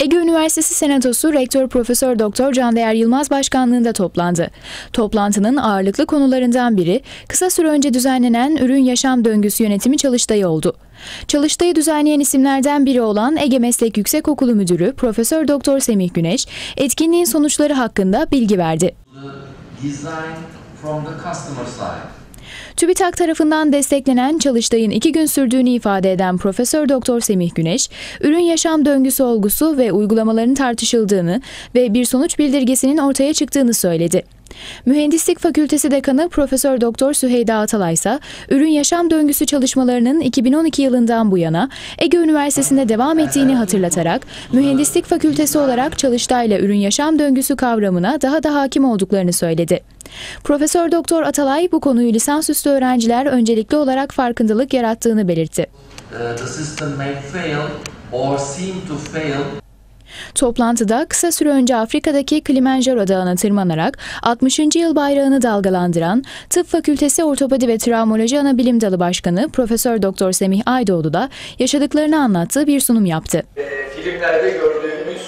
Ege Üniversitesi Senatosu Rektör Profesör Doktor Candeğer Yılmaz başkanlığında toplandı. Toplantının ağırlıklı konularından biri kısa süre önce düzenlenen ürün yaşam döngüsü yönetimi çalıştayı oldu. Çalıştayı düzenleyen isimlerden biri olan Ege Meslek Yüksekokulu Müdürü Profesör Doktor Semih Güneş, etkinliğin sonuçları hakkında bilgi verdi. the design from the customer side. TÜBİTAK tarafından desteklenen çalıştayın iki gün sürdüğünü ifade eden Profesör Doktor Semih Güneş, ürün yaşam döngüsü olgusu ve uygulamaların tartışıldığını ve bir sonuç bildirgesinin ortaya çıktığını söyledi. Mühendislik Fakültesi Dekanı Profesör Doktor Süheyda Atalay ise ürün yaşam döngüsü çalışmalarının 2012 yılından bu yana Ege Üniversitesi'nde devam ettiğini hatırlatarak Mühendislik Fakültesi olarak çalıştayla ürün yaşam döngüsü kavramına daha da hakim olduklarını söyledi. Profesör Doktor Atalay bu konuyu lisansüstü öğrenciler öncelikli olarak farkındalık yarattığını belirtti. Uh, Toplantıda kısa süre önce Afrika'daki Kilimanjaro Dağı'na tırmanarak 60. yıl bayrağını dalgalandıran Tıp Fakültesi Ortopedi ve Travmoloji Anabilim Dalı Başkanı Profesör Doktor Semih Aydoğdu da yaşadıklarını anlattığı bir sunum yaptı. e, filmlerde gördüğümüz